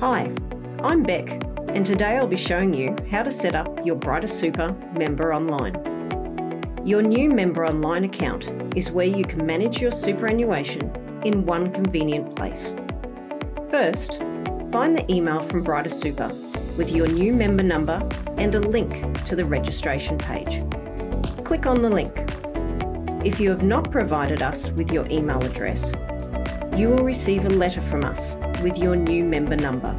Hi, I'm Beck, and today I'll be showing you how to set up your Brighter Super Member Online. Your new Member Online account is where you can manage your superannuation in one convenient place. First, find the email from Brighter Super with your new member number and a link to the registration page. Click on the link. If you have not provided us with your email address, you will receive a letter from us with your new member number.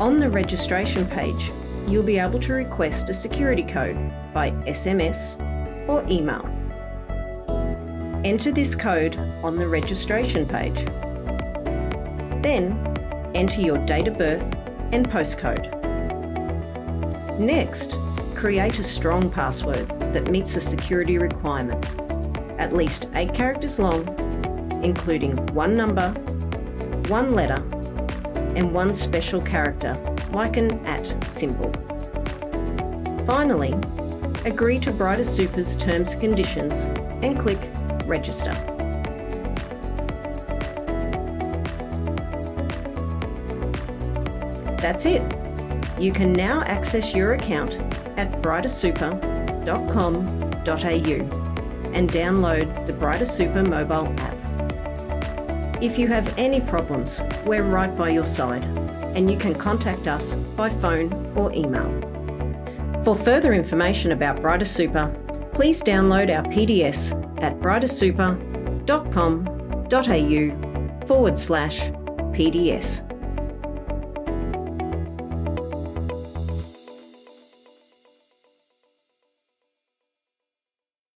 On the registration page, you'll be able to request a security code by SMS or email. Enter this code on the registration page. Then, enter your date of birth and postcode. Next, create a strong password that meets the security requirements, at least 8 characters long, including one number, one letter, and one special character, like an at symbol. Finally, agree to Brighter Super's terms and conditions and click Register. That's it. You can now access your account at brightersuper.com.au and download the Brighter Super mobile app. If you have any problems, we're right by your side and you can contact us by phone or email. For further information about Brighter Super, please download our PDS at brightersuper.com.au forward slash PDS.